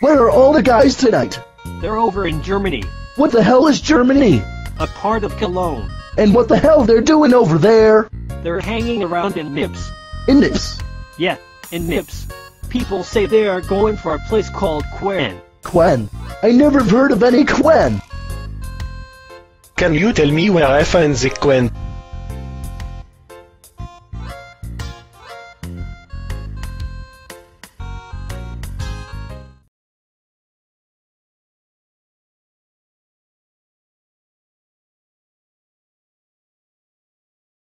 Where are all the guys tonight? They're over in Germany, What the hell is Germany? a part of Cologne. And what the hell they're doing over there? They're hanging around in Nippes. In Nippes? Yeah, in Nippes. People say they are going for a place called Kuen. Kuen. I never heard of any Kuen. Can you tell me where I find the Kuen?